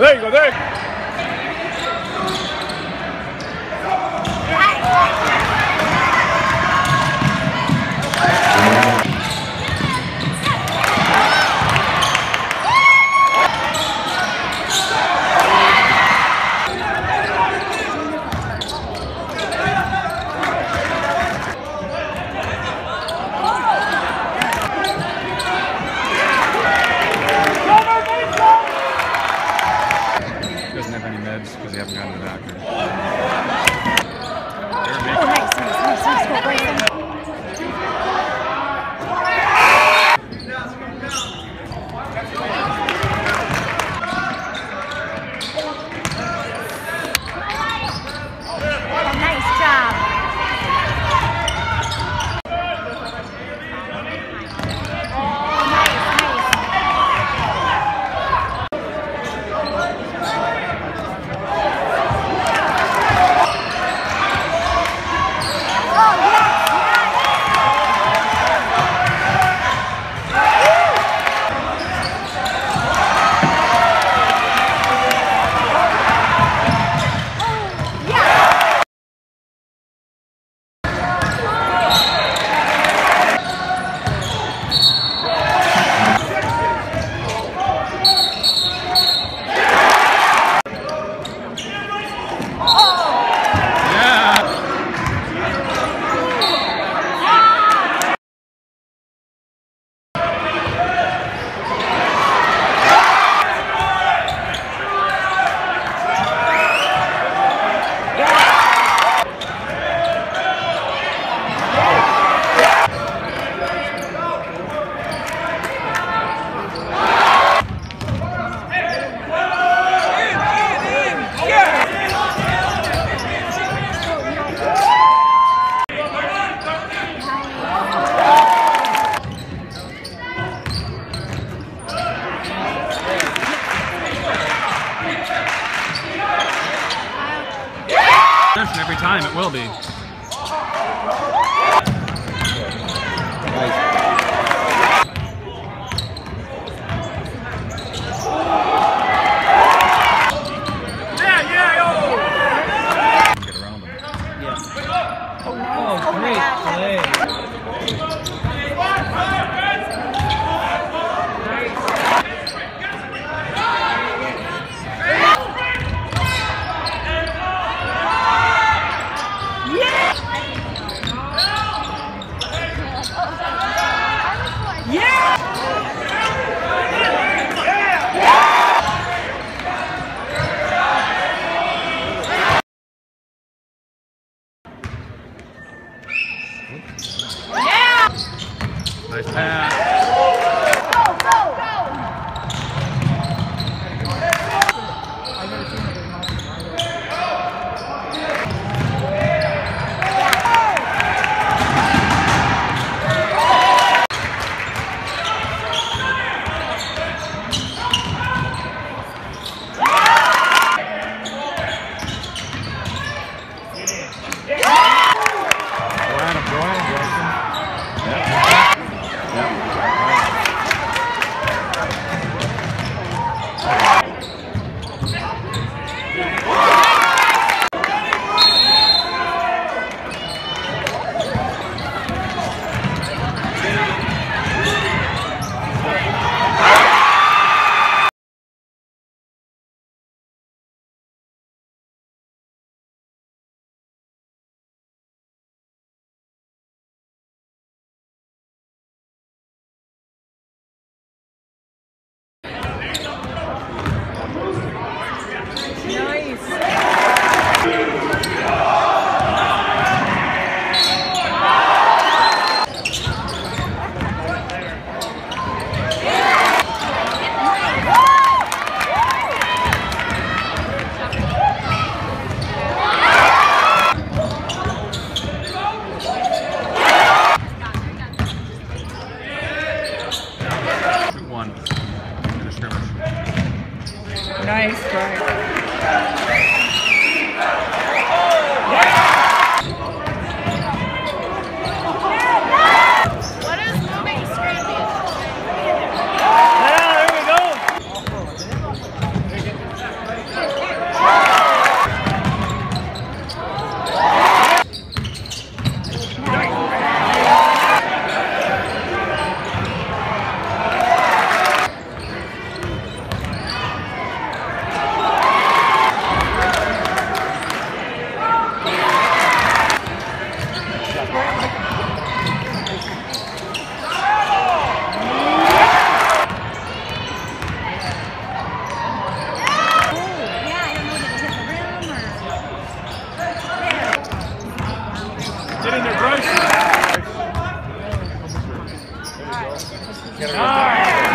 Vem, Godeco! Nice pass. Bryce. Nice.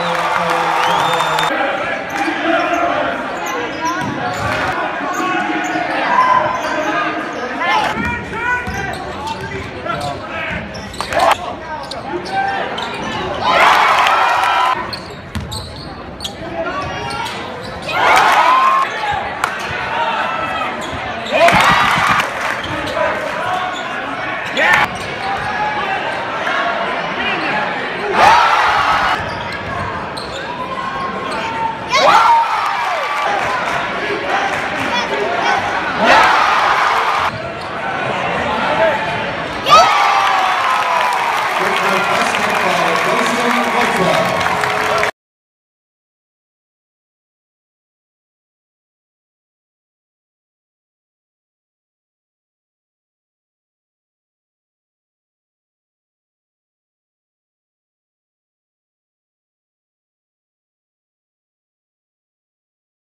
谢谢。